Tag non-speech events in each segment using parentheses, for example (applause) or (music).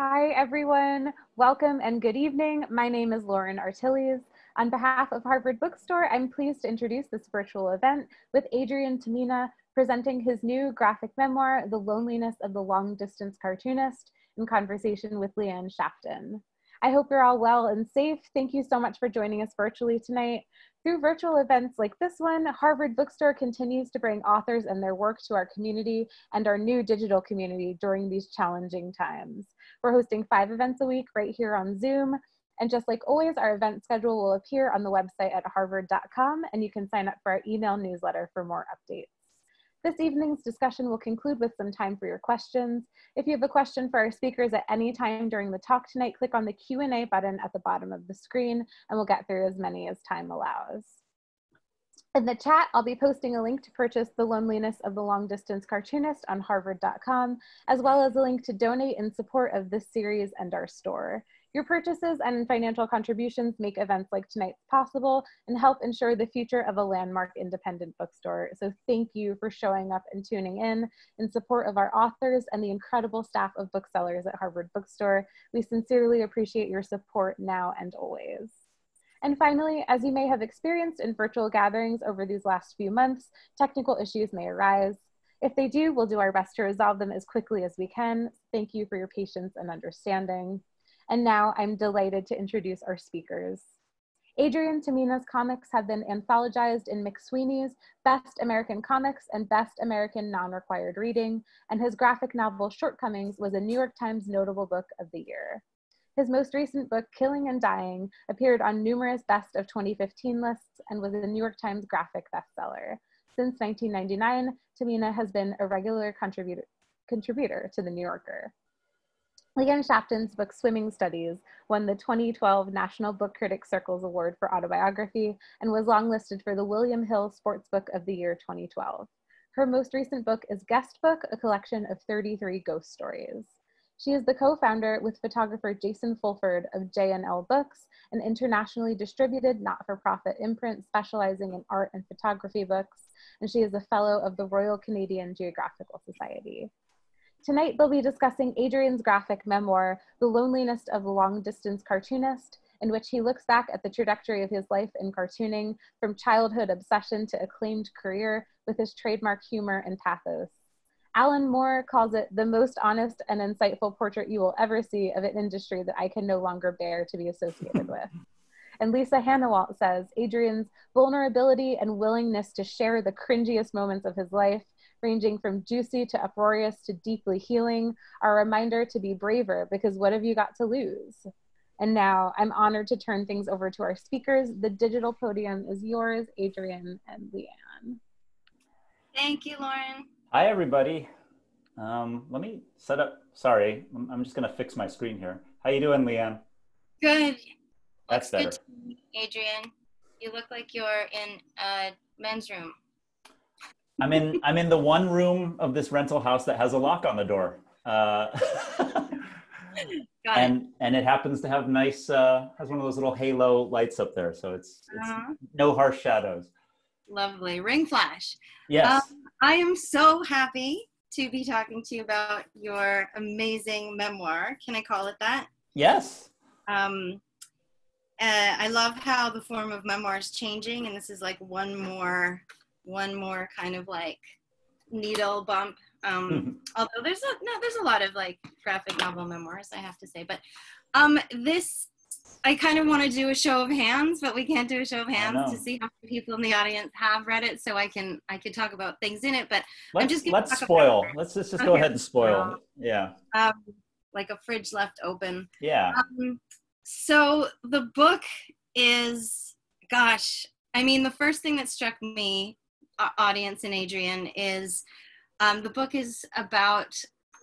Hi, everyone. Welcome and good evening. My name is Lauren Artilles. On behalf of Harvard Bookstore, I'm pleased to introduce this virtual event with Adrian Tomine presenting his new graphic memoir, The Loneliness of the Long Distance Cartoonist, in conversation with Leanne Shapton. I hope you're all well and safe. Thank you so much for joining us virtually tonight. Through virtual events like this one, Harvard Bookstore continues to bring authors and their work to our community and our new digital community during these challenging times. We're hosting five events a week right here on Zoom. And just like always, our event schedule will appear on the website at harvard.com, and you can sign up for our email newsletter for more updates. This evening's discussion will conclude with some time for your questions. If you have a question for our speakers at any time during the talk tonight, click on the Q&A button at the bottom of the screen and we'll get through as many as time allows. In the chat, I'll be posting a link to purchase The Loneliness of the Long Distance Cartoonist on harvard.com, as well as a link to donate in support of this series and our store. Your purchases and financial contributions make events like tonight's possible and help ensure the future of a landmark independent bookstore. So thank you for showing up and tuning in in support of our authors and the incredible staff of booksellers at Harvard Bookstore. We sincerely appreciate your support now and always. And finally, as you may have experienced in virtual gatherings over these last few months, technical issues may arise. If they do, we'll do our best to resolve them as quickly as we can. Thank you for your patience and understanding. And now I'm delighted to introduce our speakers. Adrian Tomine's comics have been anthologized in McSweeney's Best American Comics and Best American Non-Required Reading, and his graphic novel Shortcomings was a New York Times Notable Book of the Year. His most recent book, Killing and Dying, appeared on numerous Best of 2015 lists and was a New York Times graphic bestseller. Since 1999, Tomine has been a regular contributor, contributor to The New Yorker. Leanne Shapton's book Swimming Studies won the 2012 National Book Critics Circles Award for Autobiography and was longlisted for the William Hill Sports Book of the Year 2012. Her most recent book is Guest Book, a collection of 33 ghost stories. She is the co-founder with photographer Jason Fulford of J&L Books, an internationally distributed not-for-profit imprint specializing in art and photography books, and she is a fellow of the Royal Canadian Geographical Society. Tonight, they'll be discussing Adrian's graphic memoir, The Loneliness of the Long Distance Cartoonist, in which he looks back at the trajectory of his life in cartooning from childhood obsession to acclaimed career with his trademark humor and pathos. Alan Moore calls it the most honest and insightful portrait you will ever see of an industry that I can no longer bear to be associated (laughs) with. And Lisa Hanawalt says Adrian's vulnerability and willingness to share the cringiest moments of his life ranging from juicy to uproarious to deeply healing, are a reminder to be braver because what have you got to lose? And now I'm honored to turn things over to our speakers. The digital podium is yours, Adrian and Leanne. Thank you, Lauren. Hi, everybody. Um, let me set up, sorry, I'm, I'm just gonna fix my screen here. How you doing, Leanne? Good. That's better. Good Adrian. You look like you're in a men's room. I'm in I'm in the one room of this rental house that has a lock on the door. Uh, (laughs) and it. and it happens to have nice uh, has one of those little halo lights up there, so it's, it's uh-huh. no harsh shadows. Lovely ring flash. Yes, um, I am so happy to be talking to you about your amazing memoir. Can I call it that? Yes. Um, uh, I love how the form of memoir is changing, and this is like one more one more kind of like needle bump. Um, mm-hmm. Although there's a no, there's a lot of like graphic novel memoirs, I have to say. But um, this, I kind of want to do a show of hands, but we can't do a show of hands to see how many people in the audience have read it, so I can I can talk about things in it. But let's, I'm just let's spoil. Let's just, just okay. go ahead and spoil. Yeah. Um, like a fridge left open. Yeah. Um, so the book is, gosh, I mean, the first thing that struck me audience and Adrian is um, the book is about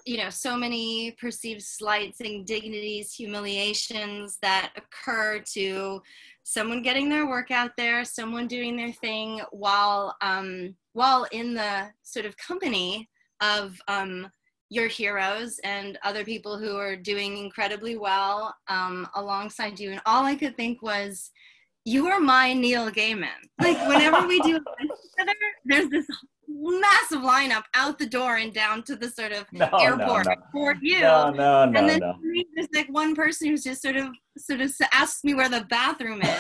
you know so many perceived slights indignities humiliations that occur to someone getting their work out there someone doing their thing while um, while in the sort of company of um, your heroes and other people who are doing incredibly well um, alongside you. And all i could think was you are my Neil Gaiman. Like whenever we do (laughs) together, there's this massive lineup out the door and down to the sort of No, airport no, no. for you. No, no, no, and then no. there's like one person who's just sort of sort of asks me where the bathroom is. (laughs)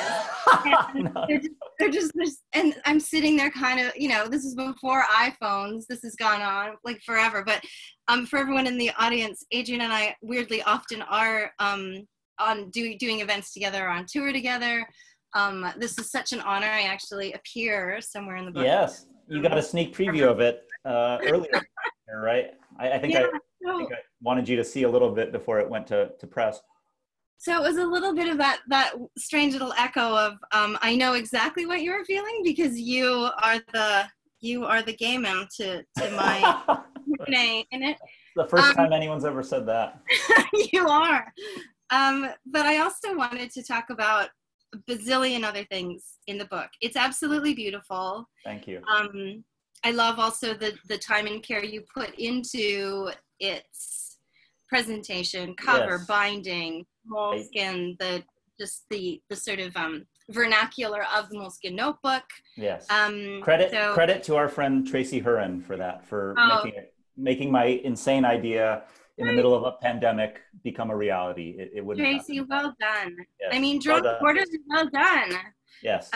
And No. they're just, they're just, they're just- and I'm sitting there kind of, you know, this is before iPhones. This has gone on like forever. But um, for everyone in the audience, Adrian and I weirdly often are um, on do, doing events together, or on tour together. Um, this is such an honor. I actually appear somewhere in the book. Yes, you got a sneak preview of it uh, (laughs) earlier, right? I, I think I, Yeah, I so- think I wanted you to see a little bit before it went to, to press. So it was a little bit of that that strange little echo of um, I know exactly what you're feeling because you are the you are the gay man to to my (laughs) name in it. the first Um, time anyone's ever said that. (laughs) you are. Um, but I also wanted to talk about bazillion other things in the book. It's absolutely beautiful. Thank you. Um, I love also the the time and care you put into its presentation, cover, Yes. binding, moleskin, the just the the sort of um, vernacular of the moleskin notebook. Yes. Um, credit so- credit to our friend Tracy Hurren for that for Oh. making it making my insane idea in the middle of a pandemic become a reality. It, it wouldn't. Tracy, happen. well done. Yes. I mean, Well drunk done, quarters, well done. Yes.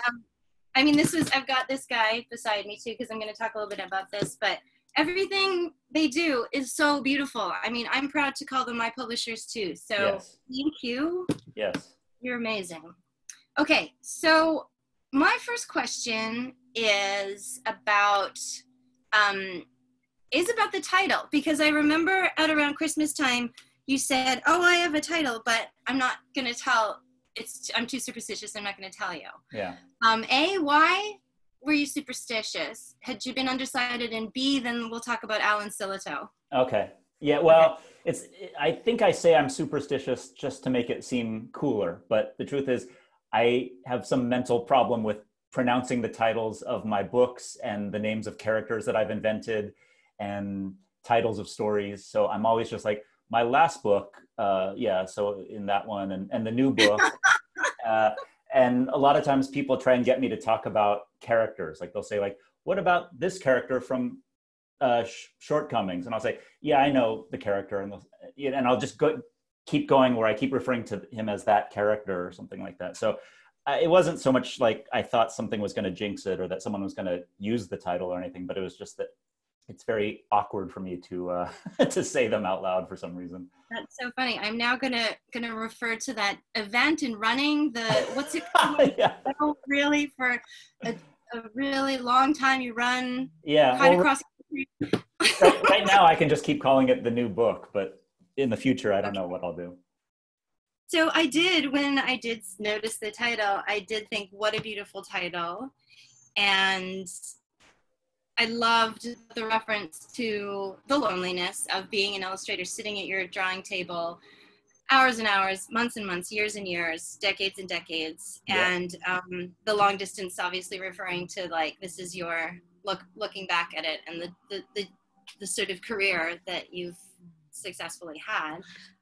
I mean, this was, I've got this guy beside me too, because I'm going to talk a little bit about this, but everything they do is so beautiful. I mean, I'm proud to call them my publishers too. So yes. thank you. Yes. You're amazing. Okay, so my first question is about um, is about the title because I remember at around Christmas time you said, "Oh, I have a title, but I'm not going to tell. It's I'm too superstitious. I'm not going to tell you." Yeah. Um, a, why were you superstitious? Had you been undecided? And B, then we'll talk about Alan Sillitoe. Okay. Yeah. Well, it's. I think I say I'm superstitious just to make it seem cooler, but the truth is, I have some mental problem with pronouncing the titles of my books and the names of characters that I've invented and titles of stories. So I'm always just like my last book. Uh, yeah. So in that one and and the new book. (laughs) uh, and a lot of times people try and get me to talk about characters. Like they'll say like, "What about this character from uh, sh- Shortcomings?" And I'll say, "Yeah, I know the character," and and I'll just go keep going where I keep referring to him as that character or something like that. So uh, it wasn't so much like I thought something was going to jinx it or that someone was going to use the title or anything, but it was just that it's very awkward for me to uh, (laughs) to say them out loud for some reason. That's so funny. I'm now gonna gonna refer to that event in running. The what's it (laughs) called? yeah, Oh, really for a, a really long time you run yeah. kind well, of cross. (laughs) right, right now I can just keep calling it the new book, but in the future I don't know what I'll do. So I did when I did notice the title. I did think, what a beautiful title, and I loved the reference to the loneliness of being an illustrator, sitting at your drawing table, hours and hours, months and months, years and years, decades and decades, Yeah. and um, the long distance, obviously referring to like this is your look looking back at it and the the the, the sort of career that you've successfully had.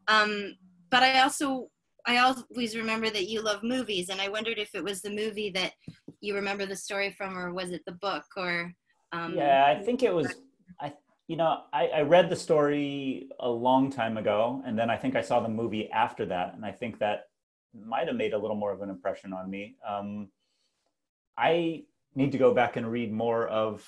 Um, but I also I always remember that you love movies, and I wondered if it was the movie that you remember the story from, or was it the book, or um, yeah, I think it was. I you know I, I read the story a long time ago, and then I think I saw the movie after that, and I think that might have made a little more of an impression on me. Um, I need to go back and read more of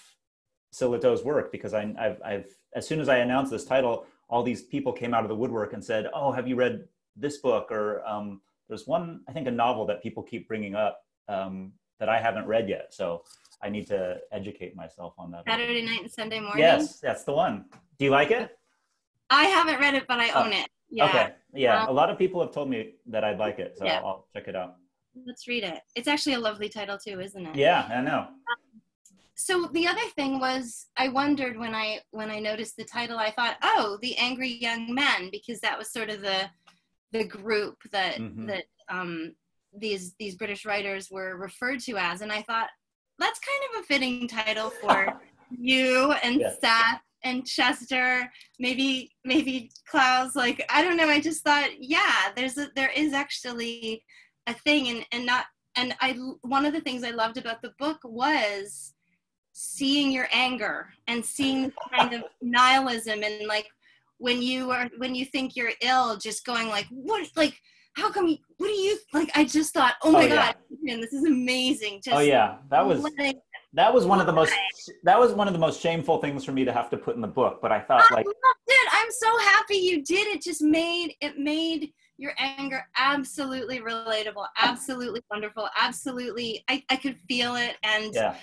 Sillitoe's work because I, I've, I've as soon as I announced this title, all these people came out of the woodwork and said, "Oh, have you read this book?" Or um, there's one, I think, a novel that people keep bringing up um, that I haven't read yet. So I need to educate myself on that. Saturday night and Sunday morning. Yes, that's the one. Do you like it? I haven't read it, but I Oh, own it. Yeah, Okay. Yeah, Um, a lot of people have told me that I'd like it, so Yeah. I'll, check it out. let's read it. It's actually a lovely title too, isn't it? Yeah, I know. so the other thing was i wondered when i when i noticed the title i thought oh the angry young men because that was sort of the the group that Mhm. that um these these british writers were referred to as and i thought that's kind of a fitting title for (laughs) you and Yeah. seth and chester maybe maybe Clowes like i don't know i just thought yeah there's a there is actually a thing and and not and i one of the things i loved about the book was seeing your anger and seeing kind of (laughs) nihilism and like when you are when you think you're ill just going like what like how come you, what do you like i just thought oh my oh, god yeah. this is amazing. Just oh yeah. That was that was one of the most that was one of the most shameful things for me to have to put in the book but i thought I like it. I'm so happy you did. It just made it made your anger absolutely relatable absolutely wonderful absolutely i, I could feel it. And yeah.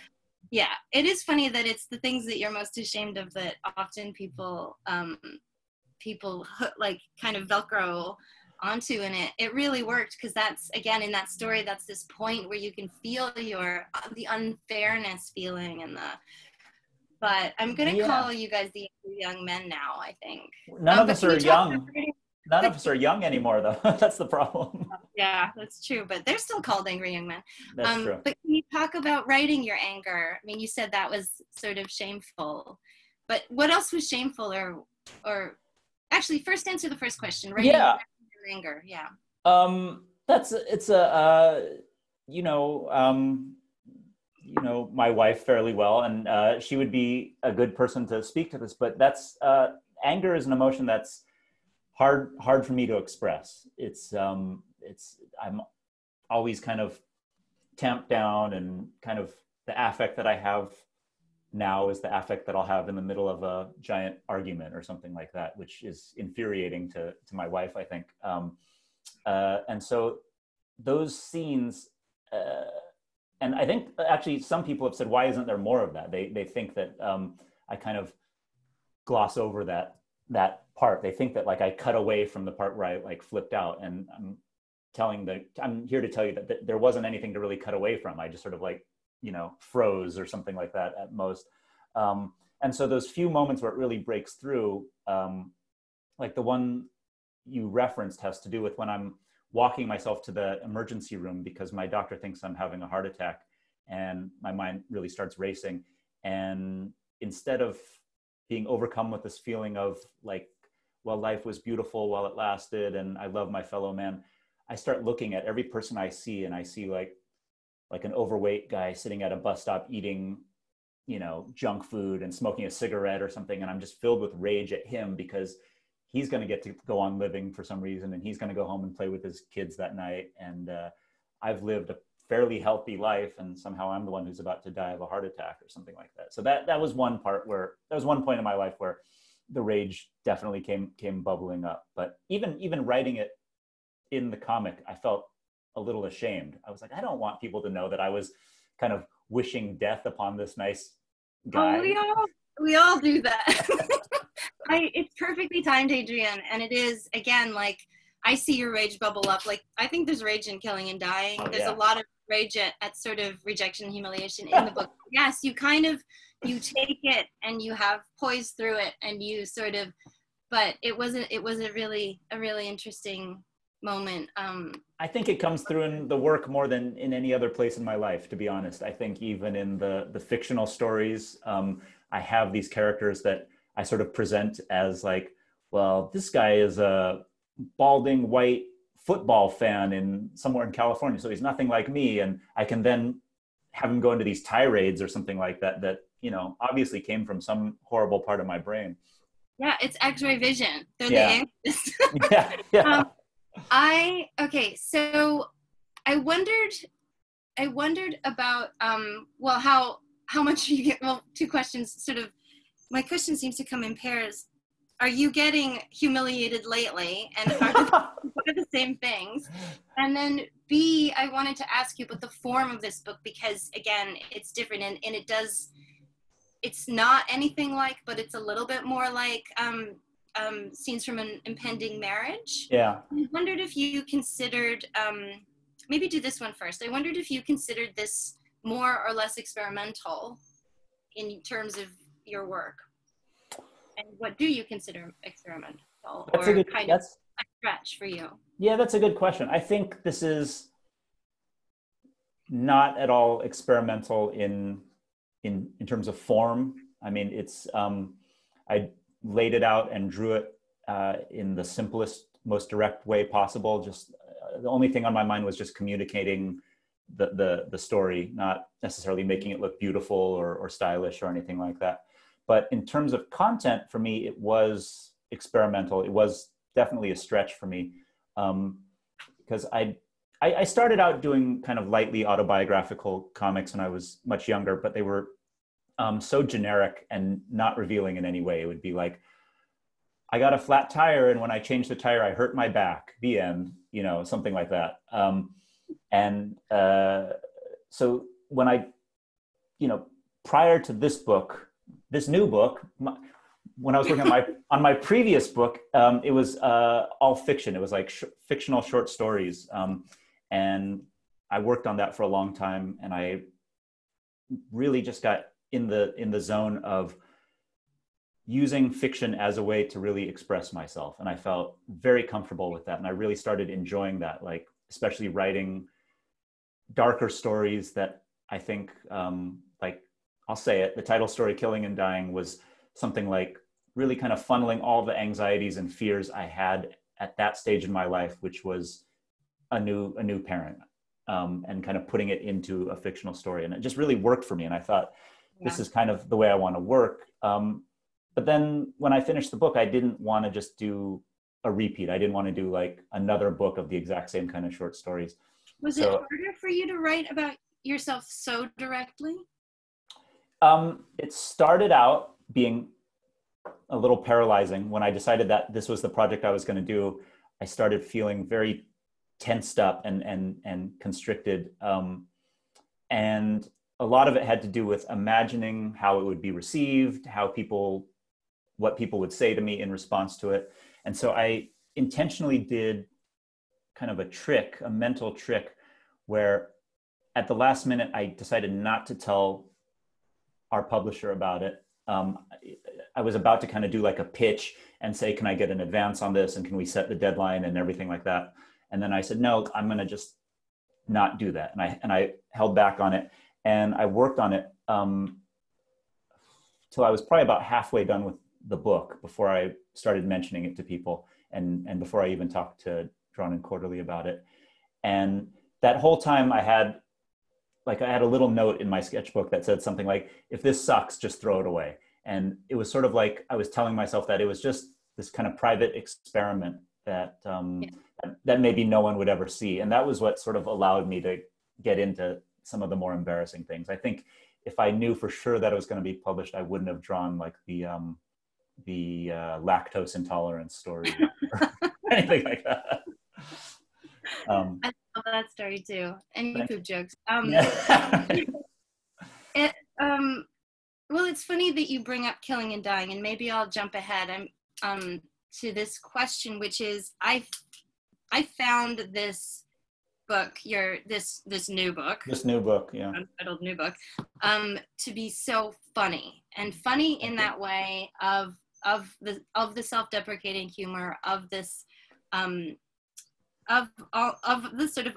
yeah it is funny that it's the things that you're most ashamed of that often people um people like kind of velcro onto and it it really worked because that's again in that story that's this point where you can feel your uh, the unfairness feeling and the but i'm gonna yeah. call you guys the young men now i think. None um, of us are young. none of us are young anymore though. (laughs) That's the problem. Yeah that's true but they're still called angry young men. That's um, true. but can you talk about writing your anger? I mean you said that was sort of shameful but what else was shameful or or actually first answer the first question right yeah anger yeah. Um that's it's a uh you know um you know my wife fairly well and uh she would be a good person to speak to this but that's uh anger is an emotion that's hard hard for me to express. It's um it's i'm always kind of tamped down and kind of the affect that i have now is the affect that I'll have in the middle of a giant argument or something like that, which is infuriating to, to my wife, I think. Um, uh, and so those scenes, uh, and I think actually some people have said, why isn't there more of that? They, they think that um, I kind of gloss over that, that part. They think that like I cut away from the part where I like flipped out and I'm telling the, I'm here to tell you that, that there wasn't anything to really cut away from. I just sort of like you know froze or something like that at most. Um, and so those few moments where it really breaks through um, like the one you referenced has to do with when i'm walking myself to the emergency room because my doctor thinks i'm having a heart attack and my mind really starts racing. And instead of being overcome with this feeling of like well life was beautiful while it lasted and i love my fellow man i start looking at every person i see and i see like like an overweight guy sitting at a bus stop eating you know junk food and smoking a cigarette or something and i'm just filled with rage at him because he's going to get to go on living for some reason and he's going to go home and play with his kids that night. And uh, i've lived a fairly healthy life and somehow i'm the one who's about to die of a heart attack or something like that. So that that was one part where that was one point in my life where the rage definitely came came bubbling up. But even even writing it in the comic i felt a little ashamed. I was like, I don't want people to know that I was kind of wishing death upon this nice oh, guy. Oh, we all we all do that. (laughs) I it's perfectly timed, Adrian, and it is again like I see your rage bubble up. Like I think there's rage in killing and dying. Oh, there's yeah. a lot of rage at, at sort of rejection and humiliation in the book. (laughs) yes, you kind of you take it and you have poise through it and you sort of but it wasn't it was a really a really interesting moment. Um, I think it comes through in the work more than in any other place in my life, to be honest. I think even in the the fictional stories, um, I have these characters that I sort of present as like, well, this guy is a balding white football fan in somewhere in California, so he's nothing like me, and I can then have him go into these tirades or something like that. That you know, obviously came from some horrible part of my brain. Yeah, it's X-ray vision. They're yeah. the (laughs) yeah, (laughs) yeah. Um, I okay, so I wondered I wondered about um well how how much you get well two questions sort of my question seems to come in pairs. Are you getting humiliated lately and are the, (laughs) the same things? And then B, I wanted to ask you about the form of this book because again, it's different and, and it does it's not anything like, but it's a little bit more like um, um, scenes from an impending marriage. Yeah. I wondered if you considered, um, maybe do this one first. I wondered if you considered this more or less experimental in terms of your work. And what do you consider experimental that's or a good, kind that's, of a stretch for you? Yeah, that's a good question. I think this is not at all experimental in in in terms of form. I mean, it's um, I laid it out and drew it uh, in the simplest, most direct way possible. Just uh, the only thing on my mind was just communicating the the the story, not necessarily making it look beautiful or, or stylish or anything like that. But in terms of content, for me, it was experimental. It was definitely a stretch for me um, because I, I I started out doing kind of lightly autobiographical comics when I was much younger, but they were um, so generic and not revealing in any way. It would be like, I got a flat tire, and when I changed the tire, I hurt my back. The end, you know, something like that. Um, and uh, so when I, you know, prior to this book, this new book, my, when I was working on my (laughs) on my previous book, um, it was uh, all fiction. It was like sh- fictional short stories, um, and I worked on that for a long time, and I really just got in the in the zone of using fiction as a way to really express myself. And i felt very comfortable with that. And i really started enjoying that like especially writing darker stories that i think um, like i'll say it the title story killing and dying was something like really kind of funneling all the anxieties and fears i had at that stage in my life which was a new a new parent um, and kind of putting it into a fictional story. And it just really worked for me. And i thought. This is kind of the way i want to work um, but then when I finished the book, I didn't want to just do a repeat. I didn't want to do like another book of the exact same kind of short stories. Was so, it harder for you to write about yourself so directly? Um, it started out being a little paralyzing when I decided that this was the project I was going to do. I started feeling very tensed up and and and constricted, um, and a lot of it had to do with imagining how it would be received, how people what people would say to me in response to it. And so I intentionally did kind of a trick, a mental trick, where at the last minute I decided not to tell our publisher about it. Um, I was about to kind of do like a pitch and say, "Can I get an advance on this? And can we set the deadline and everything like that?" And then I said, "No, I'm going to just not do that." And I and I held back on it, and I worked on it um, till I was probably about halfway done with the book before I started mentioning it to people and, and before I even talked to Drawn and Quarterly about it. And that whole time I had like I had a little note in my sketchbook that said something like, if this sucks, just throw it away. And it was sort of like I was telling myself that it was just this kind of private experiment that um, yeah. that maybe no one would ever see. And that was what sort of allowed me to get into some of the more embarrassing things. I think if I knew for sure that it was going to be published, I wouldn't have drawn like the um, the uh, lactose intolerance story (laughs) (laughs) or anything like that. Um, I love that story too. And YouTube jokes. (laughs) Um, yeah. it, um, well, it's funny that you bring up killing and dying, and maybe I'll jump ahead I'm, um, to this question, which is I, I found this book, your this this new book, this new book, yeah, untitled new book, um, to be so funny and funny in that way of of the of the self-deprecating humor of this um, of of the sort of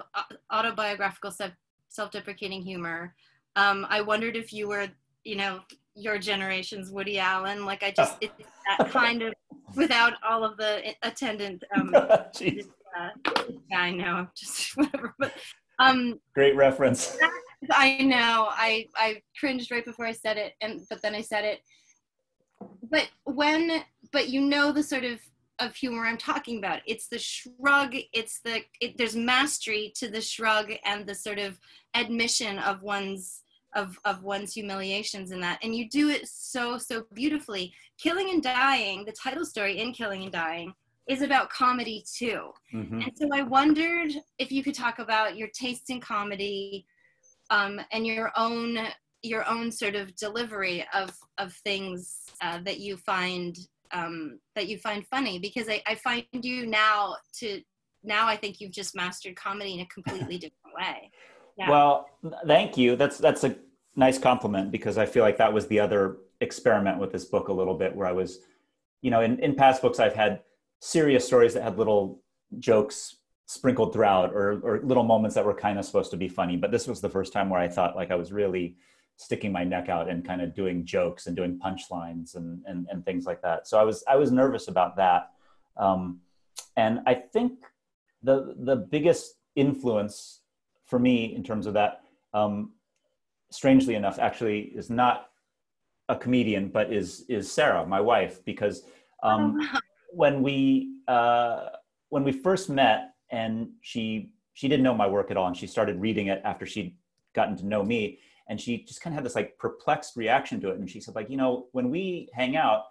autobiographical self self-deprecating humor. Um, I wondered if you were, you know, your generation's Woody Allen. Like I just (laughs) it's that kind of without all of the attendant. Um, (laughs) uh, yeah, I know, (laughs) just whatever. But um, great reference. (laughs) I know. I I cringed right before I said it, and but then I said it but when but you know the sort of of humor I'm talking about. It's the shrug. It's the it, there's mastery to the shrug and the sort of admission of one's of of one's humiliations in that. And you do it so so beautifully. Killing and Dying, the title story in Killing and Dying, is about comedy too. Mm-hmm. And so I wondered if you could talk about your taste in comedy um, and your own your own sort of delivery of of things uh, that you find um, that you find funny because I, I find you now to now I think you've just mastered comedy in a completely (laughs) different way. Yeah. Well, thank you. That's that's a nice compliment because I feel like that was the other experiment with this book a little bit where I was, you know, in, in past books I've had serious stories that had little jokes sprinkled throughout or or little moments that were kind of supposed to be funny. But this was the first time where I thought like I was really sticking my neck out and kind of doing jokes and doing punchlines and, and, and things like that. So I was, I was nervous about that. Um, and I think the, the biggest influence for me in terms of that, um, strangely enough, actually is not a comedian, but is is Sarah, my wife, because um, (laughs) when we uh, when we first met, and she she didn't know my work at all, and she started reading it after she'd gotten to know me, and she just kind of had this like perplexed reaction to it, and she said like, you know, when we hang out,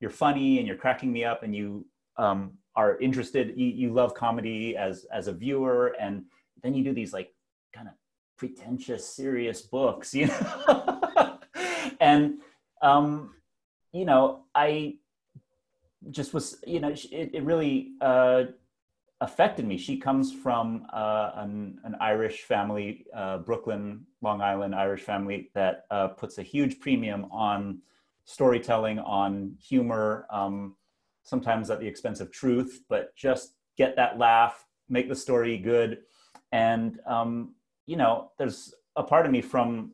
you're funny and you're cracking me up, and you um, are interested, you, you love comedy as as a viewer, and then you do these like kind of pretentious, serious books, (laughs) you know, and um, you know, I just was, you know, it, it really uh, affected me. She comes from uh, an, an, Irish family, uh, Brooklyn, Long Island Irish family that uh, puts a huge premium on storytelling, on humor, um, sometimes at the expense of truth, but just get that laugh, make the story good. And, um, you know, there's a part of me from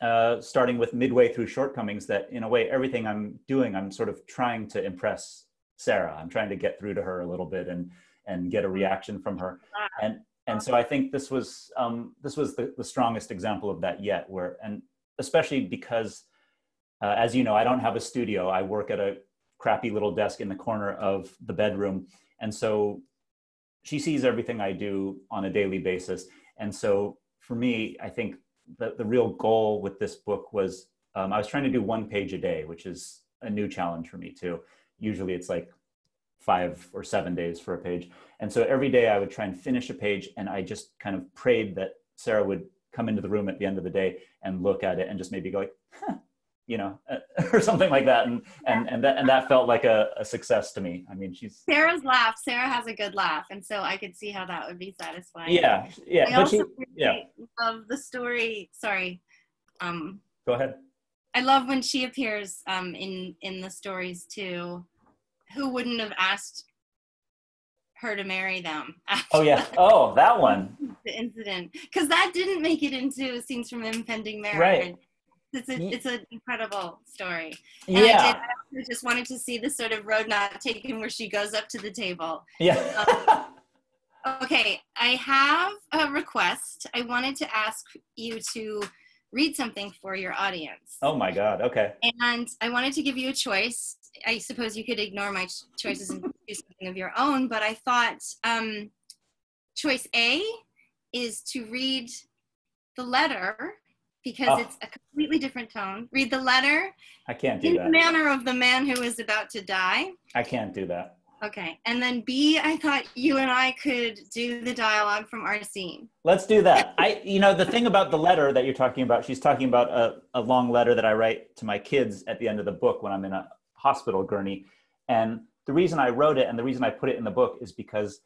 uh, starting with midway through shortcomings that in a way everything i'm doing i'm sort of trying to impress sarah. I'm trying to get through to her a little bit and and get a reaction from her. And and so i think this was um, this was the, the strongest example of that yet where and especially because uh, as you know i don't have a studio. I work at a crappy little desk in the corner of the bedroom. And so she sees everything i do on a daily basis. And so for me i think the, the real goal with this book was um, I was trying to do one page a day, which is a new challenge for me too. Usually it's like five or seven days for a page. And so every day I would try and finish a page and I just kind of prayed that Sarah would come into the room at the end of the day and look at it and just maybe go like, huh, you know, (laughs) or something like that. And, and, and that, and that felt like a, a success to me. I mean, she's Sarah's laugh. Sarah has a good laugh. And so I could see how that would be satisfying. Yeah. Yeah. I also she, yeah. love the story. Sorry. Um, go ahead. I love when she appears um, in, in the stories too. Who wouldn't have asked her to marry them. (laughs) Oh yeah. Oh, that one. the incident, because that didn't make it into scenes from impending marriage. Right it's a, it's an incredible story. And yeah. I, did, I just wanted to see the sort of road not taken where she goes up to the table. Yeah. um, okay, I have a request. I wanted to ask you to read something for your audience. Oh my God. Okay. And I wanted to give you a choice. I suppose you could ignore my choices and do something of your own, but I thought um, choice A is to read the letter because oh. it's a completely different tone. Read the letter. I can't do in that. the manner of the man who is about to die. I can't do that. Okay. And then B, I thought you and I could do the dialogue from our scene. Let's do that. I, you know, the thing about the letter that you're talking about, she's talking about a, a long letter that I write to my kids at the end of the book when I'm in a hospital gurney. And the reason I wrote it and the reason I put it in the book is because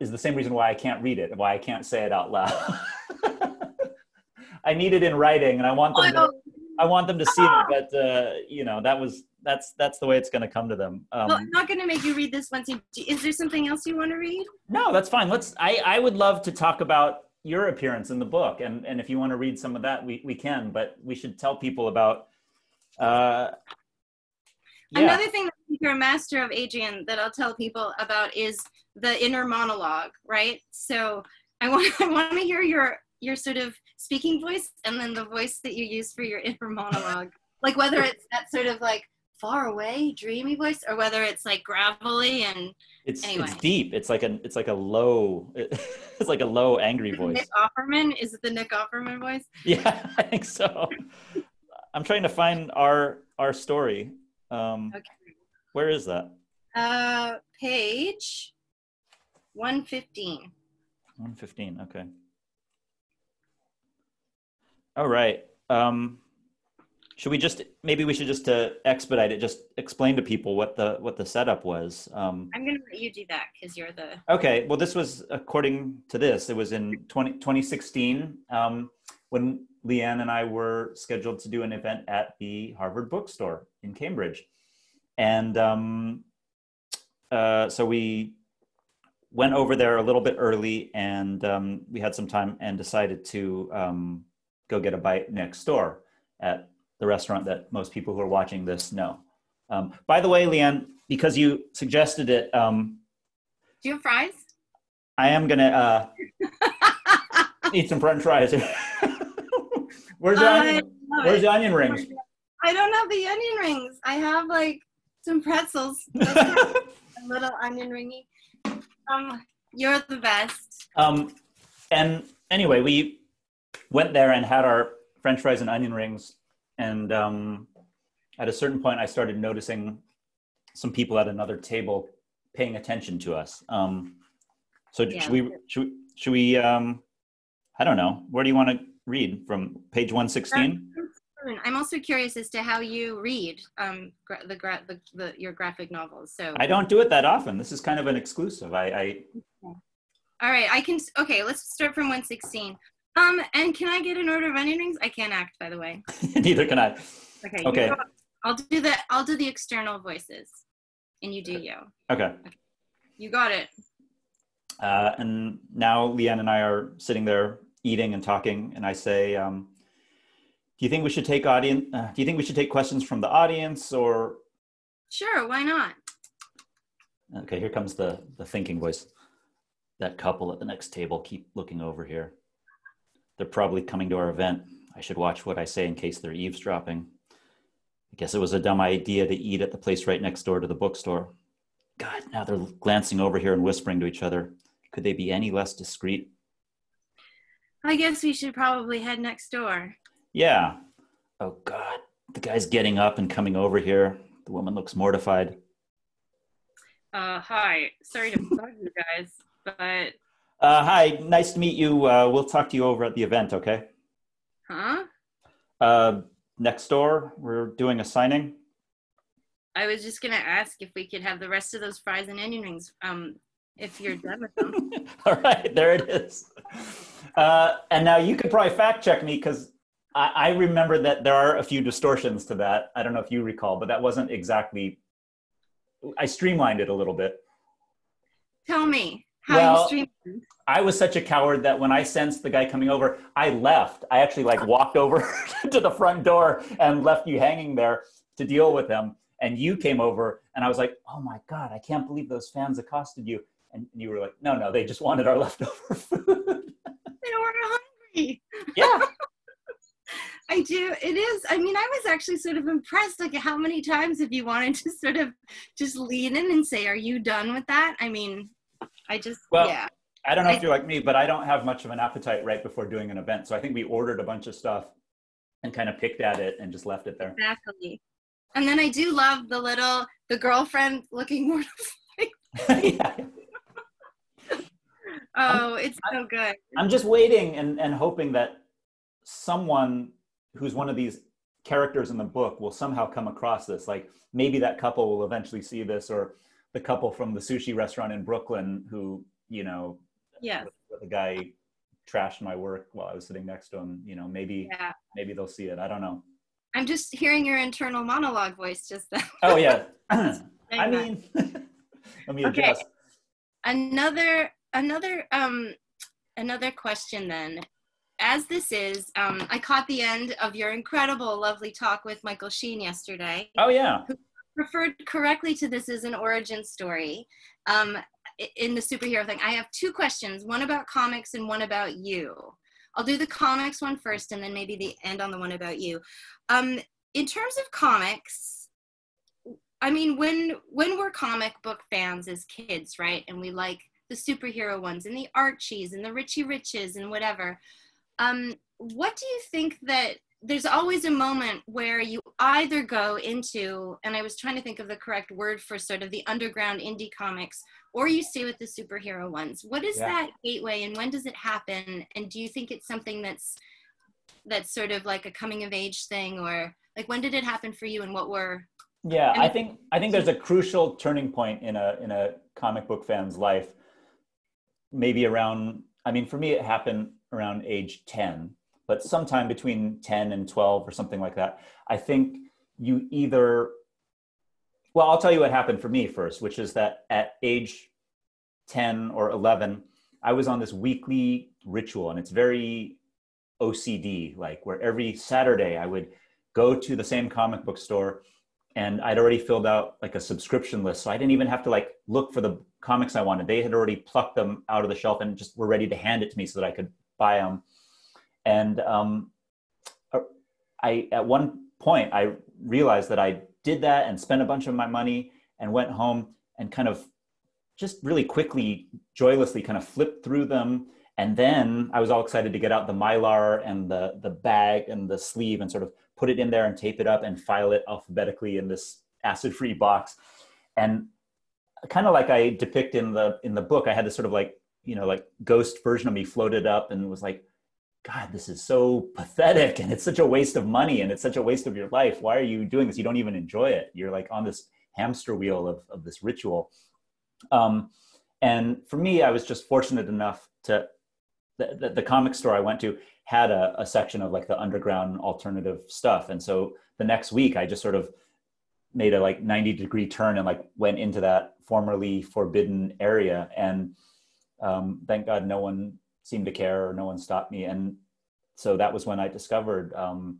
is the same reason why I can't read it, and why I can't say it out loud. (laughs) I need it in writing, and I want them. To, I want them to see it, but uh, you know that was that's that's the way it's going to come to them. Um, well, I'm not going to make you read this once. You, is there something else you want to read? No, that's fine. Let's. I I would love to talk about your appearance in the book, and and if you want to read some of that, we we can. But we should tell people about. Uh, yeah. Another thing that you're a master of, Adrian, that I'll tell people about is the inner monologue, right? So I want (laughs) I want to hear your your sort of speaking voice and then the voice that you use for your inner monologue. like whether it's that sort of like far away, dreamy voice, or whether it's like gravelly and it's anyway. it's deep. It's like a it's like a low (laughs) it's like a low angry voice. Nick Offerman is it the Nick Offerman voice? (laughs) Yeah, I think so. I'm trying to find our our story. Um, okay. Where is that? Uh, page one fifteen. One fifteen. Okay. All right. Um, should we just maybe we should just to uh, expedite it, just explain to people what the what the setup was. Um, I'm going to let you do that because you're the. Okay. Well, this was according to this. It was in 20, 2016 um, when Leanne and I were scheduled to do an event at the Harvard Bookstore in Cambridge, and um, uh, so we went over there a little bit early, and um, we had some time and decided to um, go get a bite next door at the restaurant that most people who are watching this know. Um, by the way, Leanne, because you suggested it, um, do you have fries? I am gonna. Uh, (laughs) eat some French fries. (laughs) where's the onion? Where's the onion rings? I don't have the onion rings. I have like some pretzels. (laughs) a little onion ringy. Um, you're the best. Um, and anyway, we went there and had our French fries and onion rings, and um, at a certain point, I started noticing some people at another table paying attention to us. Um, so yeah. should we should we, should we um, I don't know. Where do you want to read from page one sixteen? I'm also curious as to how you read um, gra- the, gra- the, the, your graphic novels. So I don't do it that often. This is kind of an exclusive. I, I... All right, I can. Okay, let's start from 116. Um, and can I get an order of onion rings? I can't act, by the way. (laughs) Neither can I. Okay. Okay. I'll do the I'll do the external voices, and you do you. Okay. okay. You got it. Uh, and now Leanne and I are sitting there eating and talking, and I say, um, "Do you think we should take audience? Uh, do you think we should take questions from the audience, or?" Sure. Why not? Okay. Here comes the the thinking voice. That couple at the next table keep looking over here. They're probably coming to our event. I should watch what I say in case they're eavesdropping. I guess it was a dumb idea to eat at the place right next door to the bookstore. God, now they're glancing over here and whispering to each other. Could they be any less discreet? I guess we should probably head next door. Yeah. Oh, God. The guy's getting up and coming over here. The woman looks mortified. Uh, hi. Sorry to bug you guys, but. Uh, hi. Nice to meet you. Uh, we'll talk to you over at the event, okay? Huh? Uh, next door. We're doing a signing. I was just gonna ask if we could have the rest of those fries and onion rings. Um, if you're done with them. (laughs) All right, there it is. Uh, and now you could probably fact check me because I, I, remember that there are a few distortions to that. I don't know if you recall, but that wasn't exactly. I streamlined it a little bit. Tell me how well, you streamlined. I was such a coward that when I sensed the guy coming over, I left. I actually like walked over (laughs) to the front door and left you hanging there to deal with him. And you came over, and I was like, "Oh my god, I can't believe those fans accosted you." And you were like, "No, no, they just wanted our (laughs) leftover food." they were hungry. Yeah. (laughs) I do. It is. I mean, I was actually sort of impressed. Like, how many times have you wanted to sort of just lean in and say, "Are you done with that?" I mean, I just well, yeah. I don't know I, if you're like me, but I don't have much of an appetite right before doing an event. So I think we ordered a bunch of stuff and kind of picked at it and just left it there. Exactly. And then I do love the little the girlfriend looking (laughs) mortified. (laughs) oh, it's so good. I'm just waiting and, and hoping that someone who's one of these characters in the book will somehow come across this. Like maybe that couple will eventually see this, or the couple from the sushi restaurant in Brooklyn who, you know, yeah, the guy trashed my work while I was sitting next to him. You know, maybe yeah. maybe they'll see it. I don't know. I'm just hearing your internal monologue voice just then. (laughs) oh yeah. (laughs) I mean, (laughs) let me adjust. Okay. Another another um another question then. As this is, um, I caught the end of your incredible, lovely talk with Michael Sheen yesterday. Oh yeah. Who referred correctly to this as an origin story. Um, in the superhero thing, I have two questions: one about comics and one about you. I'll do the comics one first, and then maybe the end on the one about you. Um, in terms of comics, I mean, when when we're comic book fans as kids, right, and we like the superhero ones and the Archies and the Richie Riches and whatever, um, what do you think that there's always a moment where you either go into, and I was trying to think of the correct word for sort of the underground indie comics, or you stay with the superhero ones. What is yeah. that gateway and when does it happen? And do you think it's something that's that's sort of like a coming of age thing or like when did it happen for you and what were yeah I, mean, I think i think there's a crucial turning point in a in a comic book fan's life maybe around i mean for me it happened around age 10 but sometime between 10 and 12 or something like that i think you either well i'll tell you what happened for me first which is that at age 10 or 11 i was on this weekly ritual and it's very ocd like where every saturday i would go to the same comic book store and i'd already filled out like a subscription list so i didn't even have to like look for the comics i wanted they had already plucked them out of the shelf and just were ready to hand it to me so that i could buy them. And um, uh, I, at one point, I realized that I did that and spent a bunch of my money and went home and kind of just really quickly, joylessly kind of flipped through them. And then I was all excited to get out the mylar and the, the bag and the sleeve and sort of put it in there and tape it up and file it alphabetically in this acid free box. And kind of like I depict in the in the book, I had this sort of like, you know, like ghost version of me floated up and was like, God, this is so pathetic and it's such a waste of money and it's such a waste of your life. Why are you doing this? You don't even enjoy it. You're like on this hamster wheel of, of this ritual. Um, and for me, I was just fortunate enough to, the, the, the comic store I went to had a, a section of like the underground alternative stuff. And so the next week I just sort of made a like 90 degree turn and like went into that formerly forbidden area. And um, thank God no one seemed to care or no one stopped me. And so that was when I discovered um,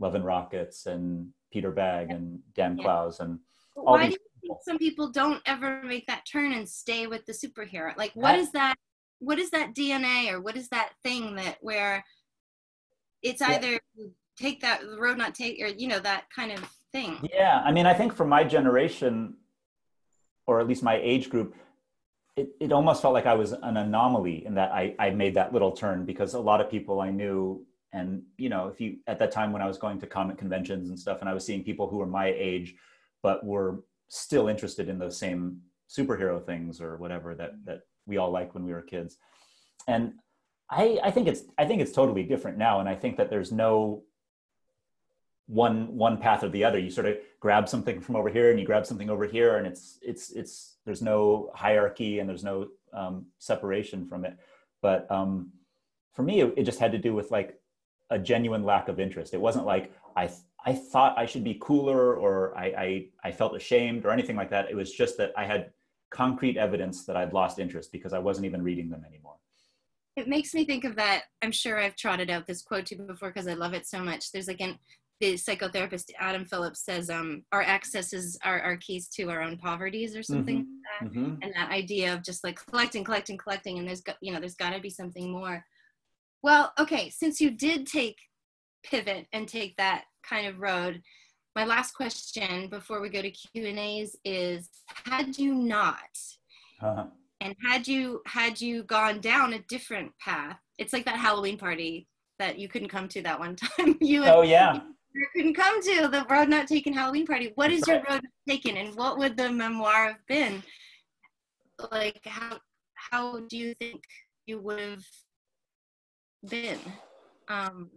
Love and Rockets and Peter Bagge and Dan yeah. Clowes and all Why do you think some people don't ever make that turn and stay with the superhero? Like, what is that? What is that DNA or what is that thing that where it's either yeah. take that road, not take, or you know that kind of thing? Yeah, I mean, I think for my generation, or at least my age group, it, it almost felt like I was an anomaly in that I, I made that little turn because a lot of people I knew and you know if you at that time when I was going to comic conventions and stuff and I was seeing people who were my age but were still interested in those same superhero things or whatever that mm-hmm. that we all liked when we were kids. And I, I think it's I think it's totally different now and I think that there's no one one path or the other. You sort of grab something from over here and you grab something over here and it's it's it's there's no hierarchy and there's no um, separation from it. But um, for me it, it, just had to do with like a genuine lack of interest. It wasn't like i i thought i should be cooler or I, I i felt ashamed or anything like that. It was just that i had concrete evidence that i'd lost interest because i wasn't even reading them anymore. It makes me think of that. I'm sure i've trotted out this quote to you before because i love it so much. There's like an the psychotherapist Adam Phillips says um, our excesses are our keys to our own poverties or something mm-hmm. like that. Mm-hmm. and that idea of just like collecting collecting collecting and there's you know there's got to be something more well okay since you did take pivot and take that kind of road my last question before we go to q and a's is had you not uh-huh. and had you had you gone down a different path it's like that halloween party that you couldn't come to that one (laughs) time you oh yeah couldn't come to the road not taken Halloween party. What is your road taken, and what would the memoir have been? Like how how do you think you would have been um,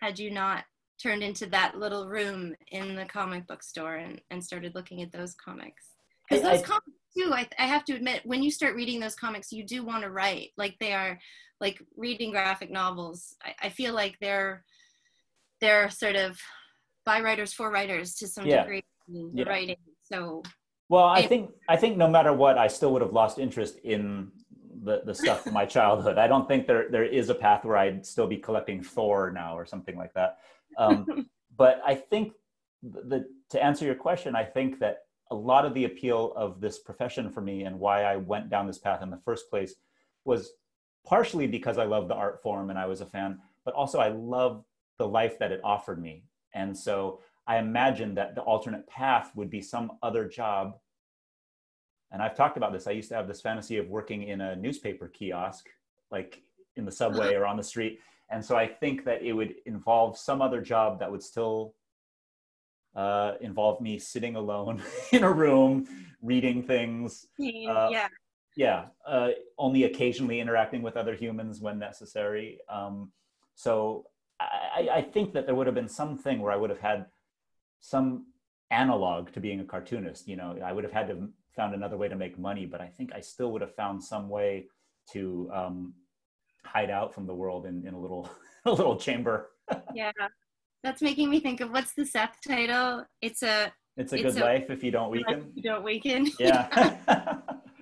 had you not turned into that little room in the comic book store and, and started looking at those comics? Because those I, comics too, I, I have to admit, when you start reading those comics, you do want to write. Like they are like reading graphic novels. I, I feel like they're they're sort of by writers for writers to some yeah. degree yeah. writing. So well, I think I think no matter what, I still would have lost interest in the, the stuff from my (laughs) childhood. I don't think there there is a path where I'd still be collecting Thor now or something like that. Um, (laughs) but I think the to answer your question, I think that a lot of the appeal of this profession for me and why I went down this path in the first place was partially because I love the art form and I was a fan, but also I love the life that it offered me. And so I imagine that the alternate path would be some other job. And I've talked about this. I used to have this fantasy of working in a newspaper kiosk, like in the subway or on the street. And so I think that it would involve some other job that would still uh, involve me sitting alone (laughs) in a room, reading things. Uh, yeah. Yeah. Uh, only occasionally interacting with other humans when necessary. Um, so I, I think that there would have been something where I would have had some analog to being a cartoonist. You know, I would have had to found another way to make money, but I think I still would have found some way to um, hide out from the world in, in a little (laughs) a little chamber. (laughs) yeah, that's making me think of what's the Seth title? It's a it's a it's good a, life if you don't weaken. You don't weaken. (laughs) Yeah.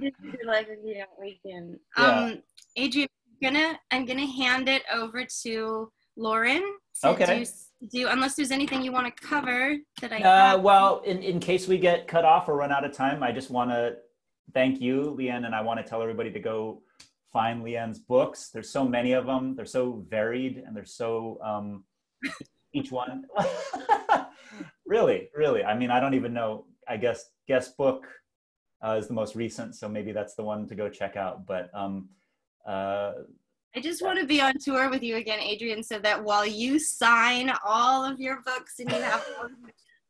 good life if you don't weaken. Yeah. Um, Adrian, I'm gonna I'm gonna hand it over to Lauren. okay. Do, do, unless there's anything you want to cover that I. Uh, well, in, in case we get cut off or run out of time, I just want to thank you, Leanne, and I want to tell everybody to go find Leanne's books. There's so many of them. They're so varied and they're so um, (laughs) each one. (laughs) really, really. I mean, I don't even know. I guess guest book uh, is the most recent, so maybe that's the one to go check out. But um, uh, I just want to be on tour with you again, Adrian, so that while you sign all of your books and you have,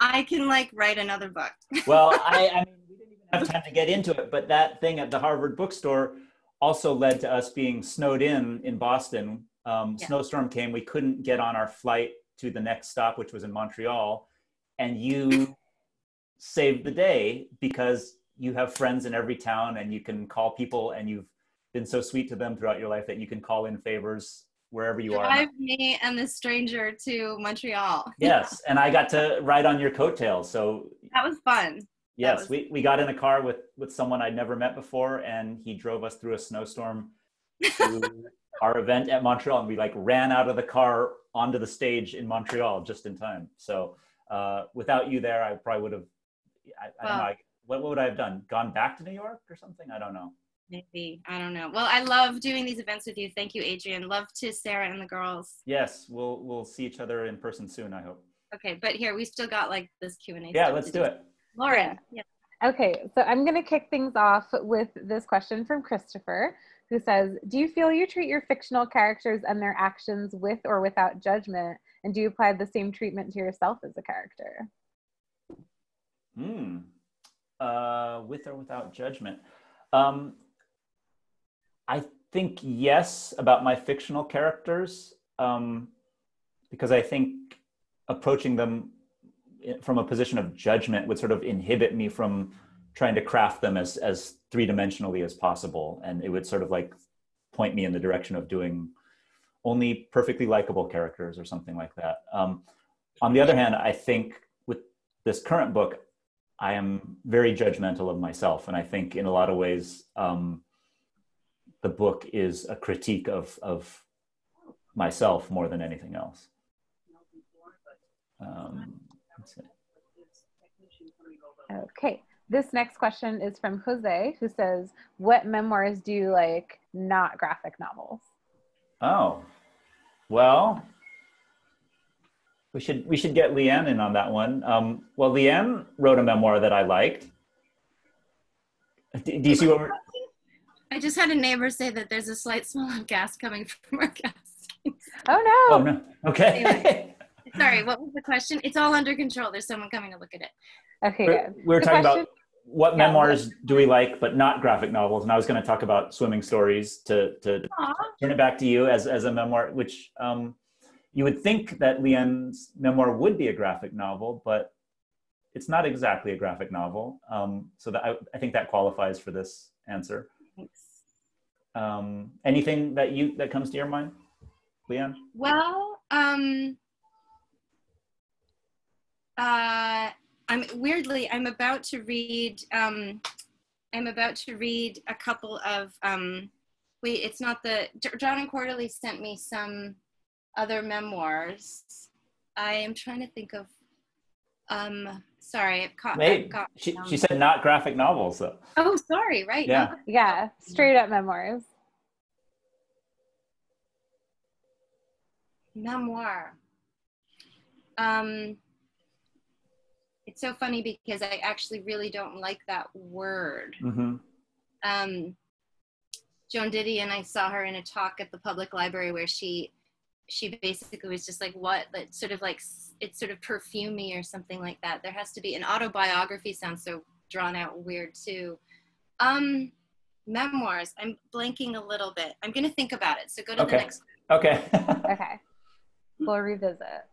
I can like write another book. (laughs) well, I, I mean, we didn't even have time to get into it, but that thing at the Harvard bookstore also led to us being snowed in in Boston. Um, yeah. Snowstorm came, we couldn't get on our flight to the next stop, which was in Montreal, and you saved the day because you have friends in every town and you can call people and you've been so sweet to them throughout your life that you can call in favors wherever you Drive are. Drive me and the stranger to Montreal. (laughs) yes, and I got to ride on your coattails. So that was fun. Yes, was... we, we got in a car with with someone I'd never met before, and he drove us through a snowstorm to (laughs) our event at Montreal, and we like ran out of the car onto the stage in Montreal just in time. So uh, without you there, I probably would have. I, I don't know. I, what, what would I have done? Gone back to New York or something? I don't know. Maybe I don't know. Well, I love doing these events with you. Thank you, Adrian. Love to Sarah and the girls. Yes, we'll we'll see each other in person soon. I hope. Okay, but here we still got like this Q and A. Yeah, let's do, do it. Laura. Yeah. Okay, so I'm going to kick things off with this question from Christopher, who says, "Do you feel you treat your fictional characters and their actions with or without judgment, and do you apply the same treatment to yourself as a character?" Hmm. Uh, with or without judgment. Um, I think yes about my fictional characters um, because I think approaching them from a position of judgment would sort of inhibit me from trying to craft them as as three dimensionally as possible, and it would sort of like point me in the direction of doing only perfectly likable characters or something like that. Um, on the other hand, I think with this current book, I am very judgmental of myself, and I think in a lot of ways. Um, the book is a critique of of myself more than anything else. Um, okay, this next question is from Jose, who says, "What memoirs do you like, not graphic novels?" Oh, well, we should we should get Leanne in on that one. Um, well, Leanne wrote a memoir that I liked. Do, do you see what we're I just had a neighbor say that there's a slight smell of gas coming (laughs) from our gas. oh no. Oh no. Okay. Anyway, (laughs) sorry, what was the question? It's all under control. There's someone coming to look at it. Okay, good. We were talking question? about what yeah, memoirs do we like, but not graphic novels. And I was going to talk about Swimming Studies to, to turn it back to you as, as a memoir, which um, you would think that Leanne's memoir would be a graphic novel, but it's not exactly a graphic novel. Um, so that I, I think that qualifies for this answer. Thanks. Um, anything that you that comes to your mind, Leanne? Well, um, uh, I'm weirdly I'm about to read. Um, I'm about to read a couple of. Um, wait, it's not the Drawn and Quarterly sent me some other memoirs. I am trying to think of. Um, Sorry, I've caught. Wait, caught she, she said not graphic novels though. Oh, sorry. Right. Yeah. yeah. Straight up memoirs. Memoir. Um, it's so funny because I actually really don't like that word. Mm-hmm. Um, Joan Didion, I saw her in a talk at the public library where she she basically was just like what that sort of like it's sort of perfumey or something like that. There has to be an autobiography sounds so drawn out weird too. Um memoirs i'm blanking a little bit. I'm gonna think about it so go to okay. the next okay. (laughs) Okay. We'll revisit.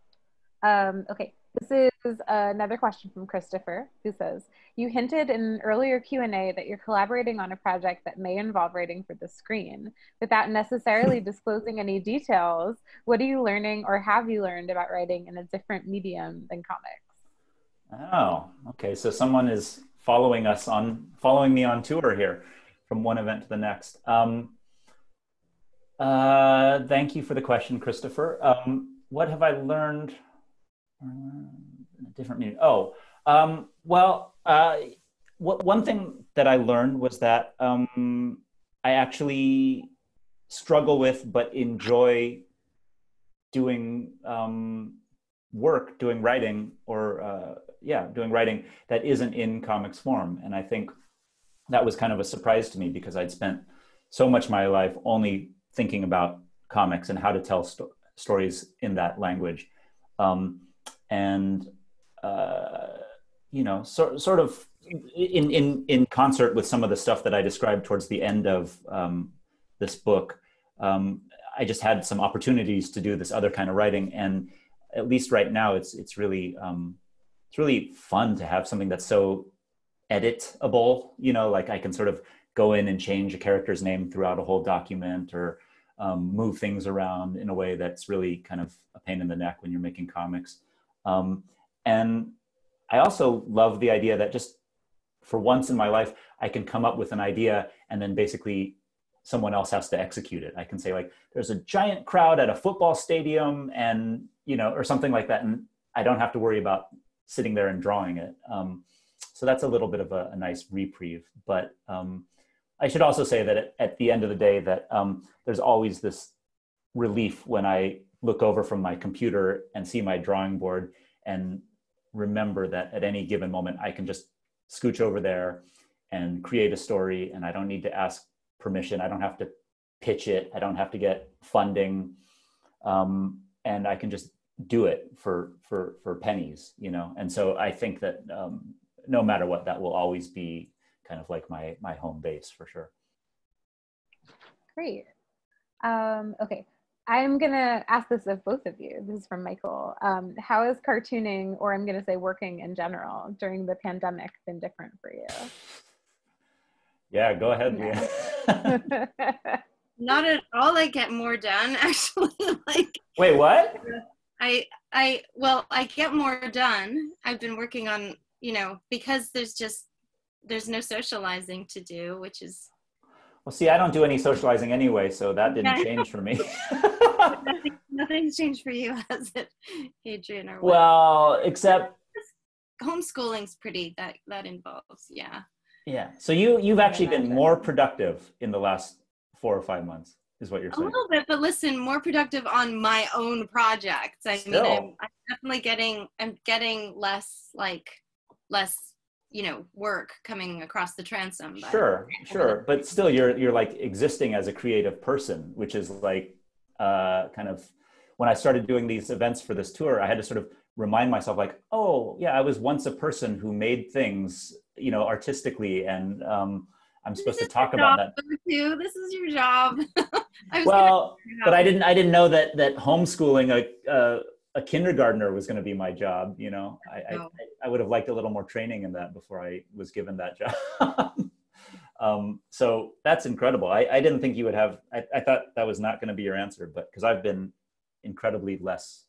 Um okay this is another question from Christopher, who says, "You hinted in an earlier Q and A that you're collaborating on a project that may involve writing for the screen, without necessarily (laughs) disclosing any details. What are you learning, or have you learned about writing in a different medium than comics?" Oh, okay. So someone is following us on, following me on tour here, from one event to the next. Um, uh, thank you for the question, Christopher. Um, what have I learned? Different meaning. Oh, um, well, uh, what, one thing that I learned was that um, I actually struggle with but enjoy doing um, work, doing writing, or uh, yeah, doing writing that isn't in comics form. And I think that was kind of a surprise to me because I'd spent so much of my life only thinking about comics and how to tell sto- stories in that language. Um, and uh, you know, so, sort of in, in, in concert with some of the stuff that I described towards the end of um, this book, um, I just had some opportunities to do this other kind of writing. And at least right now, it's, it's really, um, it's really fun to have something that's so editable, you know, like I can sort of go in and change a character's name throughout a whole document or um, move things around in a way that's really kind of a pain in the neck when you're making comics. Um, and I also love the idea that just for once in my life, I can come up with an idea and then basically someone else has to execute it. I can say like, there's a giant crowd at a football stadium and, you know, or something like that. And I don't have to worry about sitting there and drawing it. Um, so that's a little bit of a, a nice reprieve. But um, I should also say that at, the end of the day that um, there's always this relief when I look over from my computer and see my drawing board and remember that at any given moment I can just scooch over there and create a story and I don't need to ask permission. I don't have to pitch it. I don't have to get funding. Um, and I can just do it for, for, for pennies, you know? And so I think that um, no matter what, that will always be kind of like my, my home base for sure. Great. Um, okay. I'm going to ask this of both of you. This is from Michael. Um, how has cartooning, or I'm going to say working in general, during the pandemic been different for you? Yeah, go ahead. Yeah. (laughs) Not at all. I get more done, (laughs) actually. like, wait, what? I, I, well, I get more done. I've been working on, you know, because there's just, there's no socializing to do, which is well, see, I don't do any socializing anyway, so that didn't change for me. (laughs) Nothing, nothing's changed for you, (laughs) has it, Adrian? Or what? Well, except homeschooling's pretty. That that involves, yeah. Yeah. So you you've actually been more productive in the last four or five months, is what you're saying. A little bit, but listen, more productive on my own projects. I Still. mean, I'm, I'm definitely getting I'm getting less like less you know work coming across the transom but sure sure. But still you're you're like existing as a creative person which is like uh kind of when i started doing these events for this tour i had to sort of remind myself like oh yeah i was once a person who made things you know artistically and um i'm supposed to talk about that. Too this is your job. (laughs) Well but i didn't i didn't know that that homeschooling a uh, a kindergartner was going to be my job. You know, I, I, I, would have liked a little more training in that before I was given that (laughs) job. um, so that's incredible. I, I didn't think you would have, I, I thought that was not going to be your answer, but because I've been incredibly less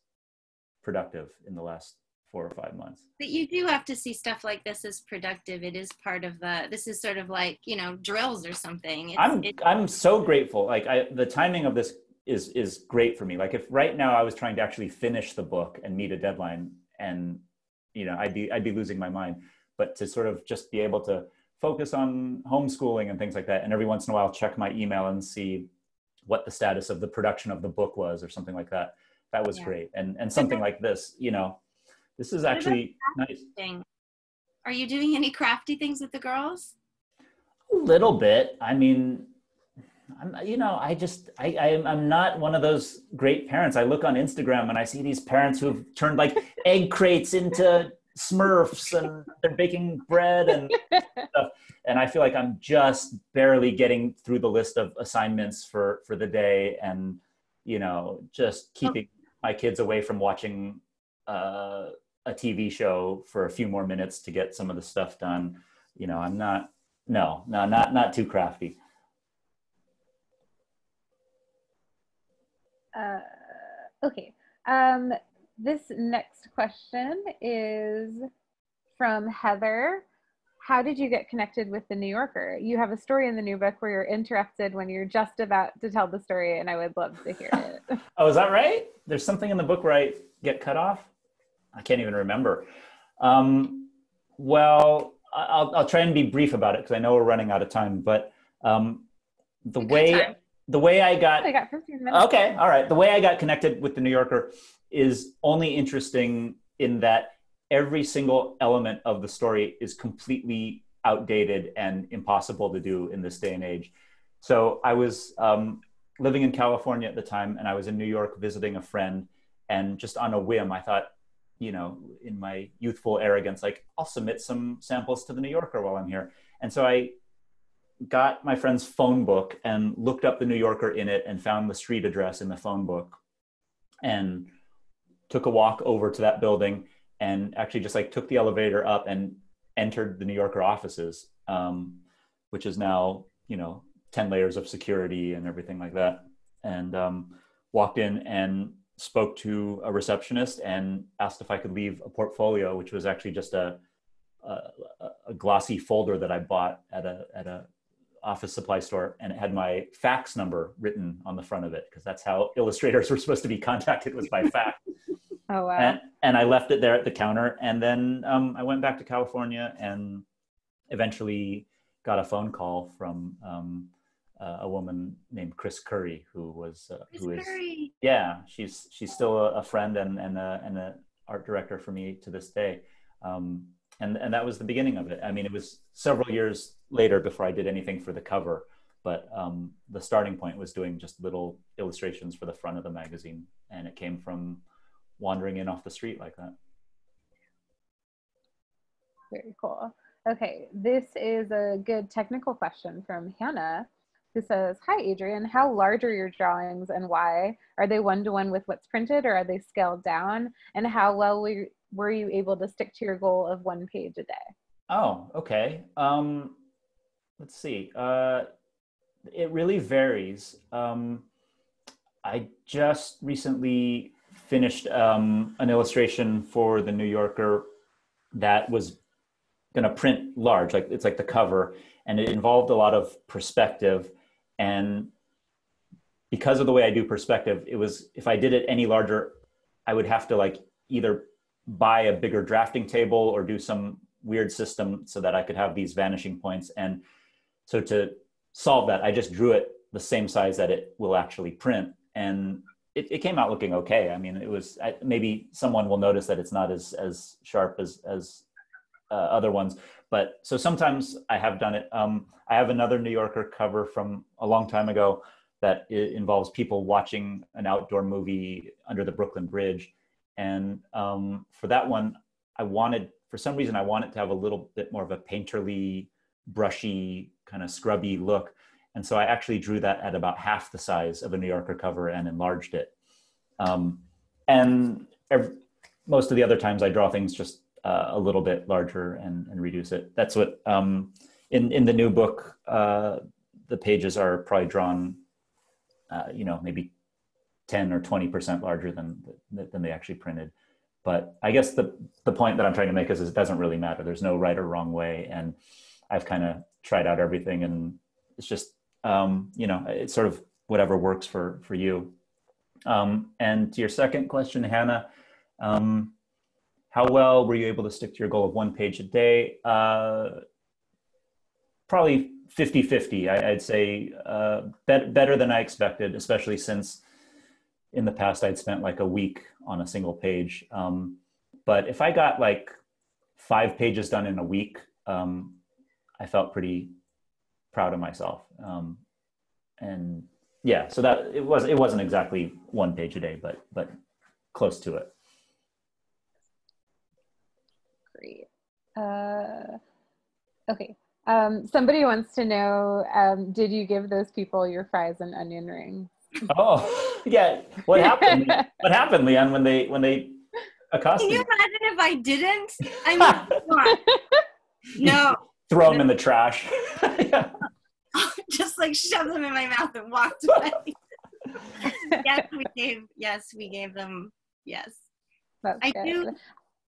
productive in the last four or five months. But you do have to see stuff like this as productive. It is part of the, this is sort of like, you know, drills or something. It's, I'm, I'm so grateful. Like I, the timing of this is is great for me. Like if right now I was trying to actually finish the book and meet a deadline, and you know I'd be I'd be losing my mind. But to sort of just be able to focus on homeschooling and things like that, and every once in a while check my email and see what the status of the production of the book was or something like that. That was yeah. great. And and something like this, you know, this is actually nice. Thing? Are you doing any crafty things with the girls? A little bit. I mean, I'm, you know, I just, I, I, am not one of those great parents. I look on Instagram and I see these parents who've turned like egg crates into Smurfs and they're baking bread and (laughs) stuff. And I feel like I'm just barely getting through the list of assignments for for the day, and you know, just keeping my kids away from watching uh, a TV show for a few more minutes to get some of the stuff done. You know, I'm not, no, no, not not too crafty. Uh, okay. Um, this next question is from Heather. How did you get connected with the New Yorker? You have a story in the new book where you're interrupted when you're just about to tell the story, and I would love to hear it. (laughs) oh, is that right? There's something in the book where I get cut off? I can't even remember. Um, well, I'll, I'll try and be brief about it because I know we're running out of time. But um, the way the way I got I got 15 minutes. Okay, all right. The way I got connected with the New Yorker is only interesting in that every single element of the story is completely outdated and impossible to do in this day and age. So I was um, living in California at the time, and I was in New York visiting a friend, and just on a whim, I thought, you know, in my youthful arrogance, like I'll submit some samples to the New Yorker while I'm here. And so I got my friend's phone book and looked up the New Yorker in it and found the street address in the phone book and took a walk over to that building and actually just like took the elevator up and entered the New Yorker offices, um, which is now, you know, 10 layers of security and everything like that. And um, walked in and spoke to a receptionist and asked if I could leave a portfolio, which was actually just a, a, a glossy folder that I bought at a, at a office supply store and it had my fax number written on the front of it because that's how illustrators (laughs) were supposed to be contacted was by fax. (laughs) Oh wow! And, and, I left it there at the counter, and then um, I went back to California, and eventually got a phone call from um, uh, a woman named Chris Curry, who was uh, who is Curry. yeah, she's she's still a, a friend and and a, and an art director for me to this day. Um, and and that was the beginning of it. I mean, it was several years later before I did anything for the cover, but um, the starting point was doing just little illustrations for the front of the magazine, and it came from wandering in off the street like that. Very cool. Okay, this is a good technical question from Hannah, who says, "Hi, Adrian. How large are your drawings and why? Are they one to one with what's printed, or are they scaled down? And how well were you, were you able to stick to your goal of one page a day?" Oh, okay. Um, let's see. Uh, it really varies. Um, I just recently finished um, an illustration for the New Yorker that was going to print large, like it's like the cover, and it involved a lot of perspective. And because of the way I do perspective, it was if I did it any larger, I would have to like either buy a bigger drafting table or do some weird system so that I could have these vanishing points. And so to solve that, I just drew it the same size that it will actually print. And it, it came out looking okay. I mean, it was maybe someone will notice that it's not as as sharp as as uh, other ones. But so sometimes I have done it. Um, I have another New Yorker cover from a long time ago that involves people watching an outdoor movie under the Brooklyn Bridge, and um, for that one, I wanted for some reason I wanted to have a little bit more of a painterly, brushy, kind of scrubby look. And so I actually drew that at about half the size of a New Yorker cover and enlarged it. Um, and every, most of the other times I draw things just uh, a little bit larger and, and reduce it. That's what um, in in the new book. Uh, the pages are probably drawn, uh, you know, maybe ten or twenty percent larger than than they actually printed. But I guess the the point that I'm trying to make is, is it doesn't really matter. There's no right or wrong way, and I've kind of tried out everything, and it's just um, you know, it's sort of whatever works for for you. Um, and to your second question, Hannah, um, how well were you able to stick to your goal of one page a day? Uh, probably 50 50. I, would say uh, bet, better than I expected, especially since in the past I'd spent like a week on a single page. Um, but if I got like five pages done in a week, um, I felt pretty proud of myself. Um, and yeah, so that it was it wasn't exactly one page a day, but but close to it. Great. Uh, okay. Um, somebody wants to know: um, Did you give those people your fries and onion rings? (laughs) Oh yeah. What happened? what happened, Leanne? when they when they accosted? Can you imagine if I didn't? I mean, (laughs) no. Throw them in the trash. (laughs) yeah. Just like shove them in my mouth and walked away. (laughs) yes, we gave. Yes, we gave them. Yes. That's I good. do.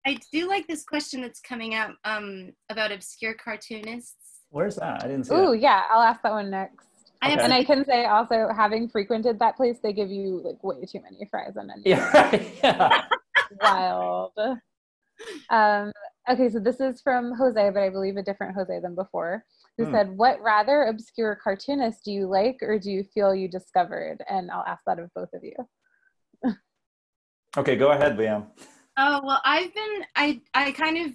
I do like this question that's coming up um, about obscure cartoonists. Where's that? I didn't see. Ooh, that. yeah, I'll ask that one next. I Okay. And I can say also, having frequented that place, they give you like way too many fries and (laughs) onions. Yeah. yeah. Wild. Um, Okay, so this is from Jose, but I believe a different Jose than before, who Hmm. said, What rather obscure cartoonist do you like or do you feel you discovered? And I'll ask that of both of you. Okay, go ahead, Leanne. Oh well, I've been I I kind of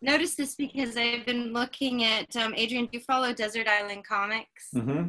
noticed this because I've been looking at um, Adrian. Do you follow Desert Island Comics? hmm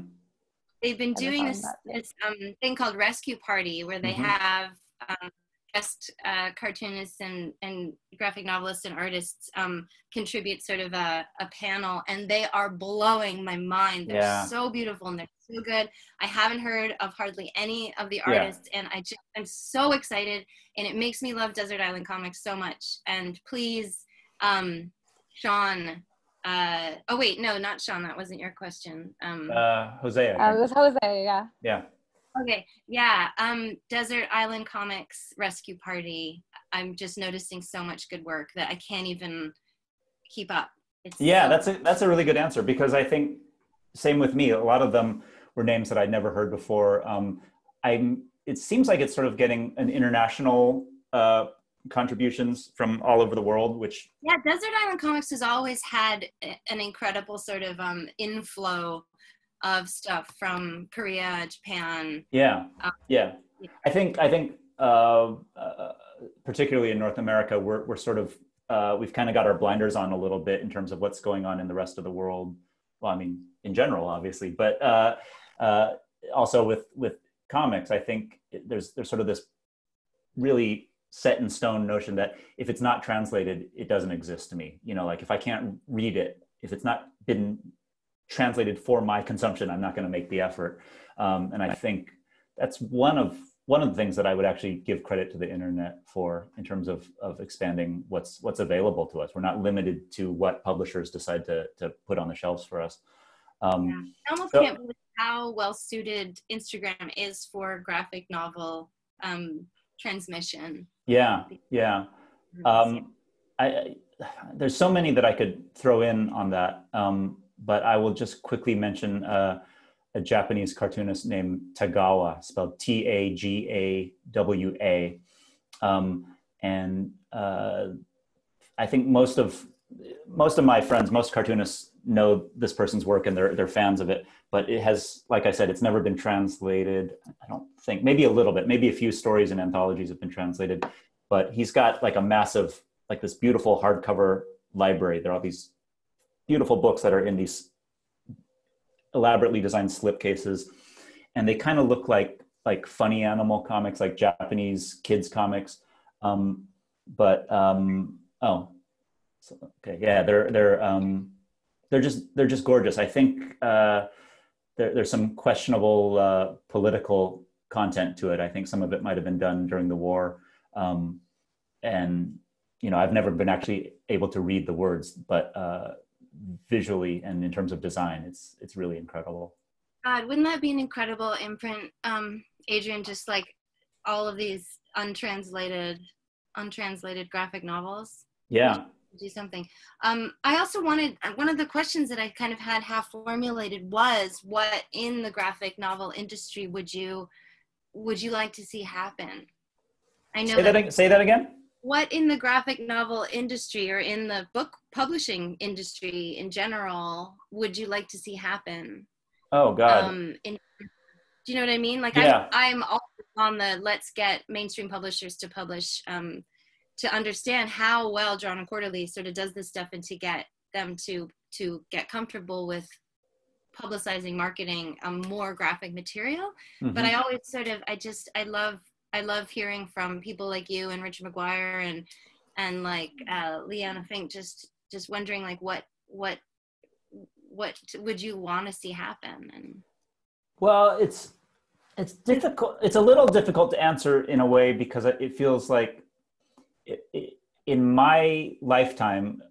They've been doing this this um, thing called Rescue Party, where they Mhm. have um, guest uh, cartoonists and and graphic novelists and artists um, contribute sort of a, a panel, and they are blowing my mind. They're Yeah. so beautiful and they're so good. I haven't heard of hardly any of the Yeah. artists, and I just I'm so excited, and it makes me love Desert Island Comics so much. And please, um, Sean. Uh, oh wait, no, not Sean. That wasn't your question. Um, Uh, Jose. Uh, it was Jose, yeah. yeah. Okay, yeah. Um, Desert Island Comics Rescue Party. I'm just noticing so much good work that I can't even keep up. It's Yeah, so- that's a that's a really good answer because I think same with me. A lot of them were names that I'd never heard before. Um, I'm. It seems like it's sort of getting an international uh, contributions from all over the world, which yeah. Desert Island Comics has always had an incredible sort of um, inflow of stuff from Korea, Japan. yeah, yeah. yeah. I think I think uh, uh, particularly in North America, we're we're sort of uh, we've kind of got our blinders on a little bit in terms of what's going on in the rest of the world. Well, I mean, in general, obviously, but uh, uh, also with with comics, I think there's there's sort of this really set in stone notion that if it's not translated, it doesn't exist to me. You know, like if I can't read it, if it's not been translated for my consumption, I'm not going to make the effort. Um, and I think that's one of one of the things that I would actually give credit to the internet for in terms of of expanding what's what's available to us. We're not limited to what publishers decide to to put on the shelves for us. Um, Yeah. I almost So- can't believe how well suited Instagram is for graphic novel um, transmission. yeah, yeah. Um, I, I, there's so many that I could throw in on that, um, but I will just quickly mention uh, a Japanese cartoonist named Tagawa, spelled T A G A W A, um, and uh, I think most of most of my friends, most cartoonists know this person's work and they're they're fans of it. But it has, like I said, it's never been translated. I don't think maybe a little bit, maybe a few stories and anthologies have been translated. But he's got like a massive, like this beautiful hardcover library. There are all these beautiful books that are in these elaborately designed slipcases, and they kind of look like like funny animal comics, like Japanese kids comics. Um, but um, oh, so, okay, yeah, they're they're um, they're just they're just gorgeous. I think uh, there, there's some questionable uh, political content to it. I think some of it might have been done during the war, um, and you know I've never been actually able to read the words, but uh, visually and in terms of design, it's it's really incredible. God, wouldn't that be an incredible imprint, um, Adrian? Just like all of these untranslated, untranslated graphic novels. Yeah, Do something. Um, I also wanted one of the questions that I kind of had half formulated was, what in the graphic novel industry would you would you like to see happen? I know say that that say that again. What in the graphic novel industry or in the book publishing industry in general would you like to see happen? Oh God. um in do you know what i mean like Yeah. i'm i'm all on the let's get mainstream publishers to publish um to understand how well drawn and quarterly sort of does this stuff and to get them to to get comfortable with publicizing marketing um, more graphic material but Mhm. i always sort of i just i love i love hearing from people like you and richard mcguire and and like uh Liana Finck just just wondering like what what what would you want to see happen and Well, it's it's difficult. It's a little difficult to answer in a way because it feels like it, it, in my lifetime,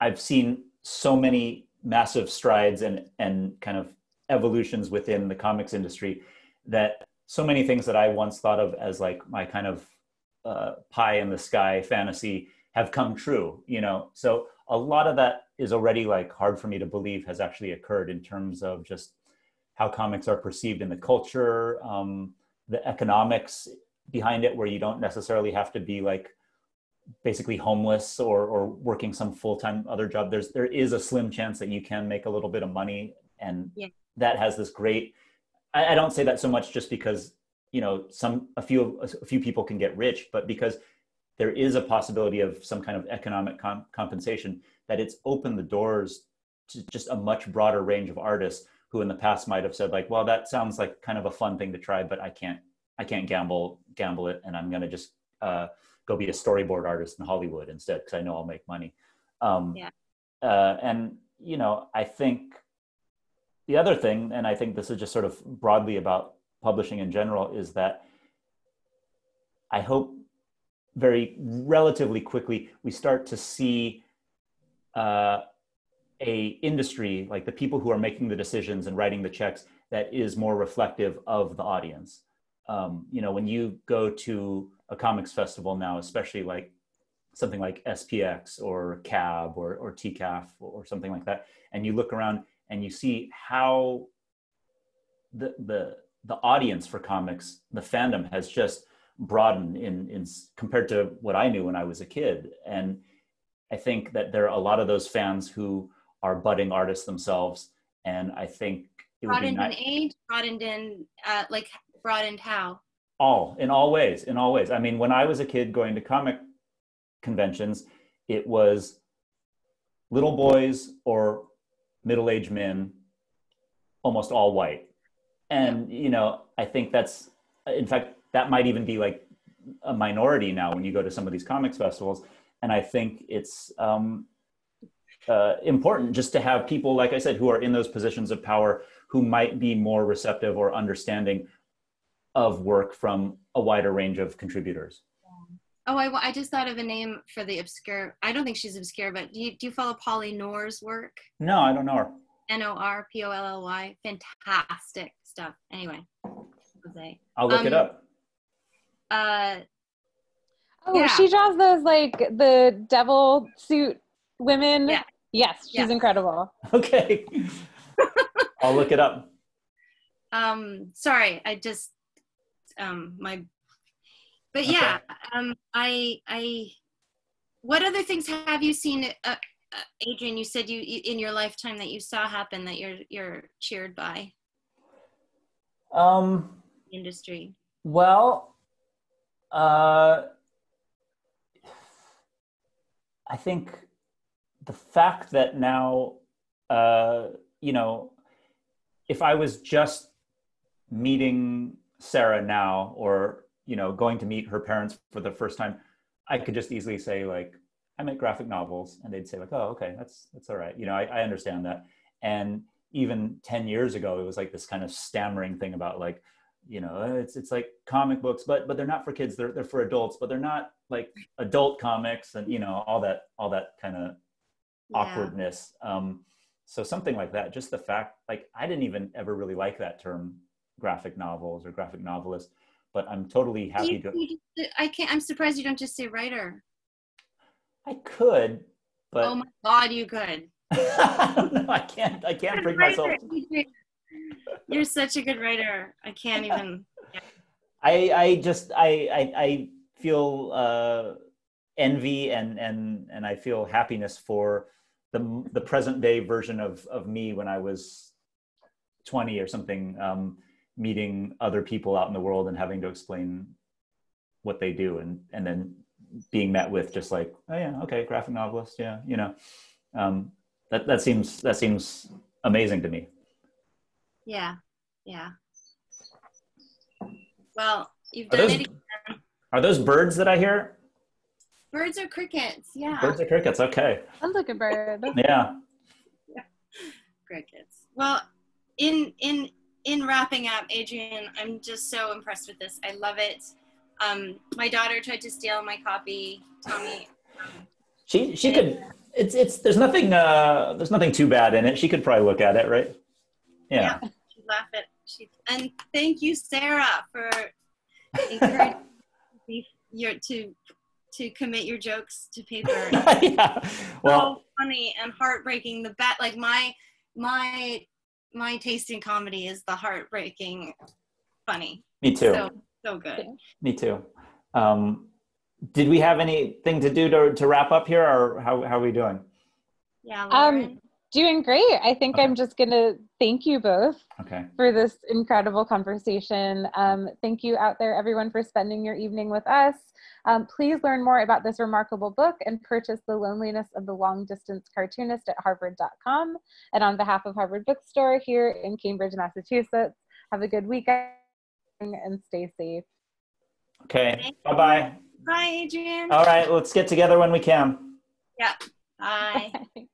I've seen so many massive strides and and kind of evolutions within the comics industry that so many things that I once thought of as like my kind of uh, pie in the sky fantasy have come true. You know, so a lot of that is already like hard for me to believe has actually occurred in terms of just how comics are perceived in the culture, um, the economics behind it, where you don't necessarily have to be like basically homeless or or working some full-time other job there's there is a slim chance that you can make a little bit of money and Yeah. that has this great I, I don't say that so much just because you know some a few a few people can get rich but because there is a possibility of some kind of economic com- compensation that it's opened the doors to just a much broader range of artists who in the past might have said like well that sounds like kind of a fun thing to try but i can't i can't gamble gamble it and i'm going to just uh, go be a storyboard artist in hollywood instead because i know i'll make money um, Yeah. uh, and you know i think the other thing and i think this is just sort of broadly about publishing in general is that i hope very relatively quickly we start to see uh, a industry like the people who are making the decisions and writing the checks that is more reflective of the audience. Um, you know when you go to a comics festival now especially like something like spx or cab or, or tcaf or something like that and you look around and you see how the the the audience for comics the fandom has just broadened in in compared to what i knew when i was a kid and i think that there are a lot of those fans who are budding artists themselves and i think it would be broadened in age, broadened in uh, like broadened how? all in all ways in all ways i mean when i was a kid going to comic conventions it was little boys or middle-aged men almost all white. And you know i think that's in fact that might even be like a minority now when you go to some of these comics festivals. And i think it's um, uh, important just to have people like i said who are in those positions of power who might be more receptive or understanding of work from a wider range of contributors Oh, I, I just thought of a name for the obscure. I don't think she's obscure, but do you, do you follow Polly Nor's work? no i don't know her N O R P O L L Y. Fantastic stuff. Anyway, Jose. i'll look Um, it up Uh, Oh, Yeah. she draws those like the devil suit women. Yeah. Yes, she's Yeah. incredible. (laughs) okay i'll look it up um, sorry, I just um my. But yeah, um, I I. What other things have you seen, uh, uh, Adrian? You said you in your lifetime that you saw happen that you're you're cheered by um industry. Well, uh, I think the fact that now, uh, you know, if I was just meeting Sarah now or, you know, going to meet her parents for the first time, I could just easily say, like, I make graphic novels. And they'd say, like, oh, okay, that's, that's all right. You know, I, I understand that. And even 10 years ago, it was like this kind of stammering thing about, like, you know uh, it's it's like comic books but but they're not for kids they're they're for adults but they're not like adult comics and you know all that all that kind of Yeah. awkwardness um so something like that just the fact like i didn't even ever really like that term graphic novels or graphic novelist but i'm totally happy You- to you I can't. I'm surprised you don't just say writer. i could but oh my god, you could. (laughs) I know. I can't. I can't bring myself. You're such a good writer. I can't even. (laughs) I I just I I, I feel uh, envy and and and I feel happiness for the the present day version of of me when I was 20 or something, um, meeting other people out in the world and having to explain what they do and and then being met with just like oh yeah okay graphic novelist yeah you know um, that that seems that seems amazing to me. Yeah, yeah. Well, you've Are done those, it. are those birds that I hear? Birds or crickets? Yeah, Birds or crickets? Okay. Sounds like a bird. Yeah. (laughs) crickets. Well, in in in wrapping up, Adrian, I'm just so impressed with this. I love it. Um, my daughter tried to steal my copy. Tommy. She she could. It's it's. There's nothing. Uh, there's nothing too bad in it. She could probably look at it, right? Yeah. she laugh at she. And thank you, Sarah, for encouraging me your to to commit your jokes to paper. (laughs) yeah. Well, so funny and heartbreaking. The bat like my my my taste in comedy is the heartbreaking funny. me too. So so good. me too. Um, did we have anything to do to, to wrap up here or how, how are we doing? Yeah. Um, doing great. I think Okay. I'm just going to thank you both Okay. for this incredible conversation. Um, thank you out there, everyone, for spending your evening with us. Um, please learn more about this remarkable book and purchase The Loneliness of the Long Distance Cartoonist at harvard.com. And on behalf of Harvard Bookstore here in Cambridge, Massachusetts, have a good weekend and stay safe. Okay. Bye bye. Bye, Adrian. All right. Let's get together when we can. Bye. Bye. (laughs)